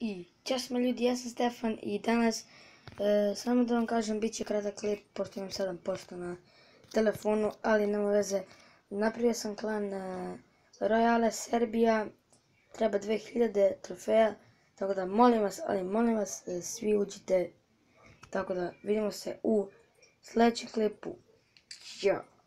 I čas me ljudi, ja sam Stefan i danas e, samo da vam kažem bit će kratak klip pošto imam 7% na telefonu, ali nema veze. Napravio sam klan e, Royale Serbija, treba 2000 trofeja, tako da molim vas, ali molim vas e, svi uđite. Tako da vidimo se u sljedećem klipu. Ćao!